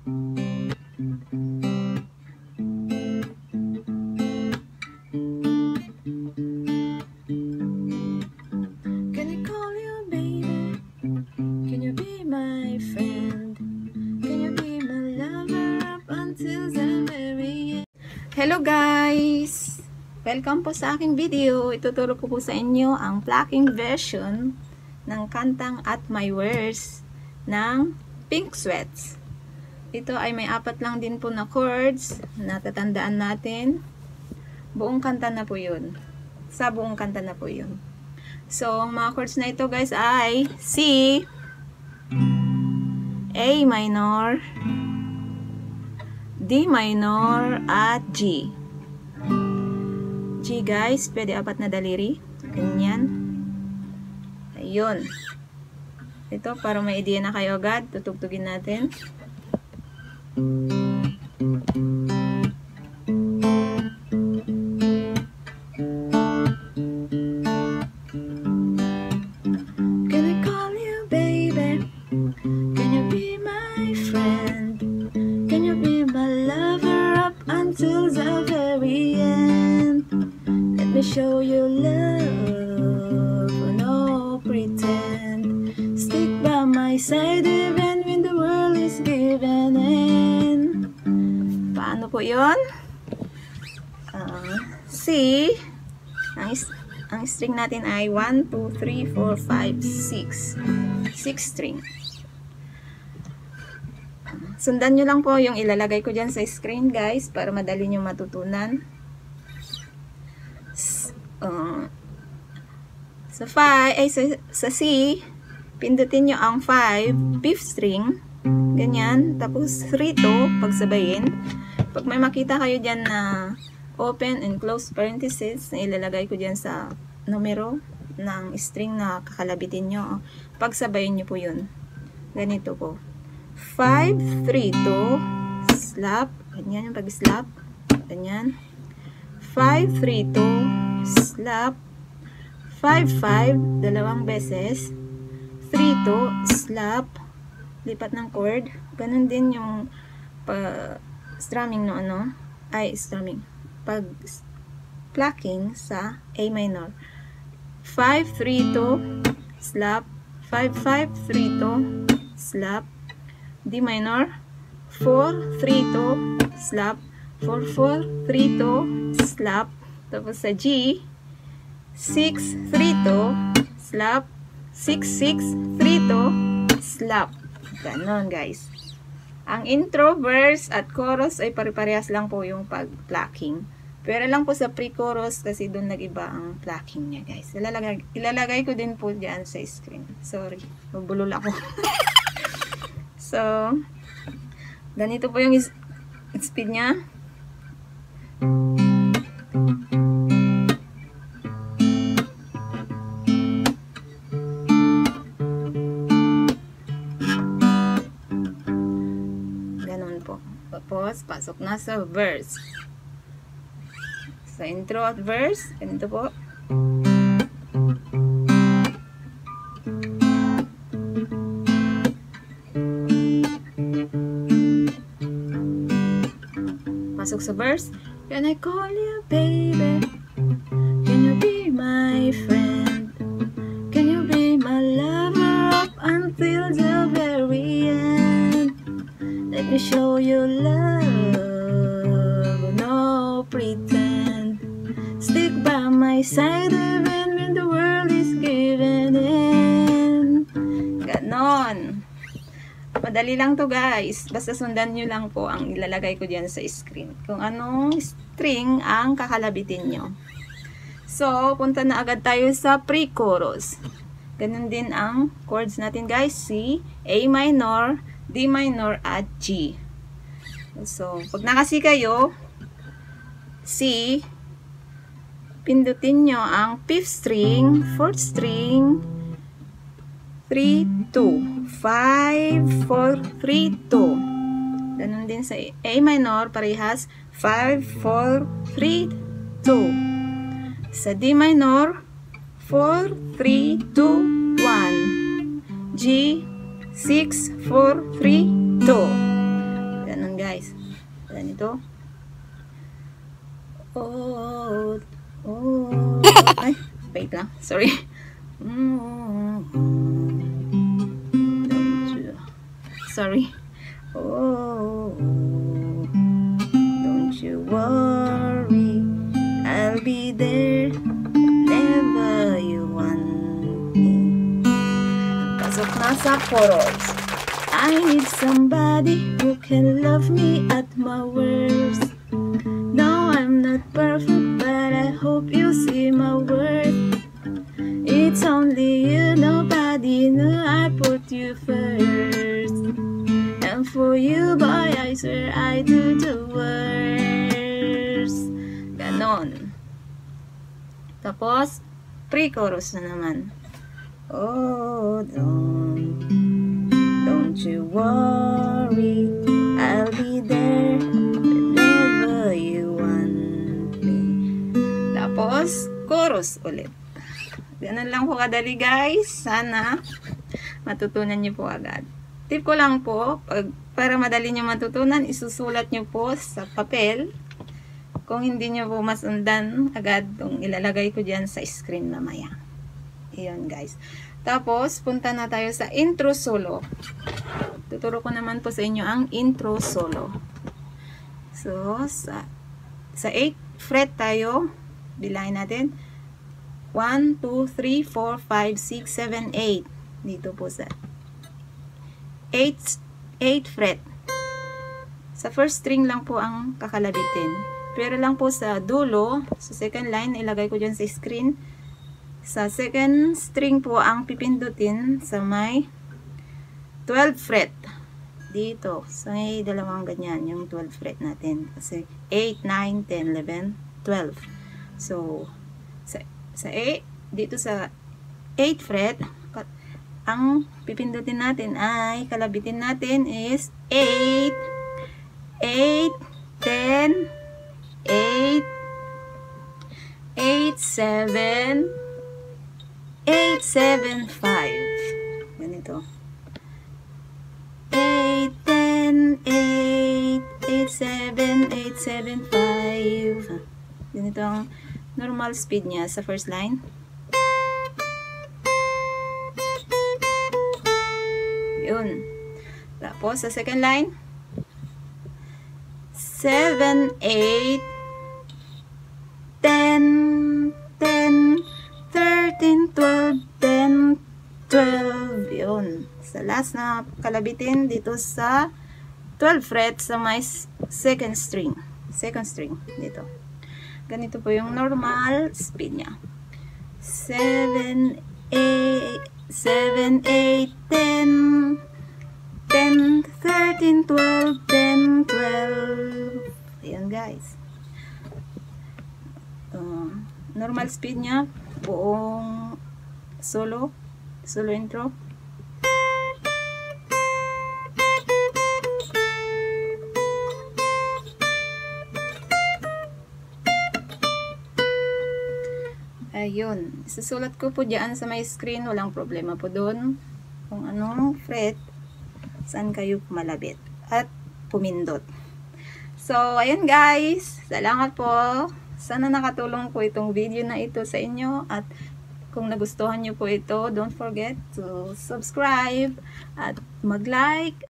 Hello guys! Welcome po sa aking video. Ituturo ko po sa inyo ang plucking version ng kantang At My Worst ng Pink Sweats. Ito ay may apat lang din po na chords na tatandaan natin. Buong kanta na po yun. Sa buong kanta na po yun. So, ang mga chords na ito guys ay C, A minor, D minor, at G. G guys, pwede apat na daliri. Ganyan. Ayun. Ito, para may idea na kayo agad, tutugtugin natin. Until the very end? Let me show you love, Po yun? Uh, C. Ang, ang string natin ay 1, 2, 3, 4, 5, 6. 6 string. Sundan nyo lang po yung ilalagay ko dyan sa screen guys para madali nyo matutunan. S- uh, sa 5, ay sa, sa C, pindutin nyo ang 5, fifth string, ganyan, tapos 3 to, pagsabayin. Pag may makita kayo dyan na open and close parenthesis na ilalagay ko dyan sa numero ng string na kakalabitin nyo, pagsabayin nyo po yun. Ganito po. 5, 3, 2, slap, ganyan yung pag-slap, ganyan. 5, 3, 2, slap, 5, 5, dalawang beses, 3, 2, slap, lipat ng chord, ganun din yung pa, strumming no ano, ay strumming, pag plucking sa A minor. 5, 3, 2, slap, 5, 5, 3, 2, slap, D minor, 4, 3, 2, slap, 4, 4, 3, 2, slap, tapos sa G, 6, 3, 2, slap, 6, 6, 3, 2, slap. Ganon guys. Ang intro, verse, at chorus ay pare-parehas lang po yung pag-plucking. Pero lang po sa pre-chorus kasi doon nag-iba ang plucking niya guys. Ilalagay, ilalagay ko din po dyan sa screen. Sorry, mabulol ako. so, ganito po yung speed niya. Pasok na sa verse. Sa intro at verse, ganito po. Pasok sa verse. Can I call you baby? Madali lang to guys. Basta sundan nyo lang po ang ilalagay ko dyan sa screen. Kung anong string ang kakalabitin nyo. So, punta na agad tayo sa pre-chorus. Ganun din ang chords natin guys. C, A minor, D minor, at G. So, pag nakasi kayo, C, pindutin nyo ang 5th string, 4th string, 3, 2, 5, 4, 3, 2. Ganun din sa A minor, parehas, 5, 4, 3, 2. Sa D minor, 4, 3, 2, 1. G, 6, 4, 3, 2. Ganito. Oh, oh, ay, wait lang, sorry. Mm, you, sorry. Oh, don't you worry, I'll be there whenever you want me. Pasok na sa chorus. I need somebody who can love me at my worst. No, I'm not perfect, but I hope you see my worth. It's only you, nobody knew I put you first. For you, boy, I swear I do the worst. Ganon. Tapos, pre-chorus na naman. Oh, don't, don't you worry, I'll be there whenever you want me. Tapos, chorus ulit. Ganun lang po kadali guys. Sana matutunan niyo po agad. Tip ko lang po, pag, para madali niyo matutunan, isusulat niyo po sa papel. Kung hindi niyo po masundan agad, itong ilalagay ko dyan sa screen mamaya. Iyon guys. Tapos, punta na tayo sa intro solo. Tuturo ko naman po sa inyo ang intro solo. So, sa, sa 8 fret tayo, bilangin natin. 1, 2, 3, 4, 5, 6, 7, 8. Dito po sa 8, 8 fret. Sa first string lang po ang kakalabitin. Pero lang po sa dulo, sa second line, ilagay ko dyan sa screen. Sa second string po ang pipindutin sa may 12 fret. Dito, sa may dalawang ganyan, yung 12 fret natin. Kasi 8, 9, 10, 11, 12. So, sa, sa 8, dito sa 8 fret, ang pipindutin natin ay, kalabitin natin is 8, 8, 10, 8, 8, 7, 8, 7, 5. Ganito. 8, 10, 8, 8, 7, 8, 7, 5. Ganito ang normal speed niya sa first line. Tapos, sa second line, 7, 8, 10, 10, 13, 12, 10, 12. Yun. Sa last na kalabitin dito sa 12 fret sa may second string. Second string. Dito. Ganito po yung normal speed niya. 7, 8, 7, 8, 10, 10, 13, 12, 10, 12. Ayan guys. Uh, normal speed niya, buong solo, solo intro. Ayun. Susulat ko po dyan sa may screen. Walang problema po doon. Kung anong fret, saan kayo malabit. At pumindot. So, ayun guys. Salamat po. Sana nakatulong po itong video na ito sa inyo. At kung nagustuhan nyo po ito, don't forget to subscribe at mag-like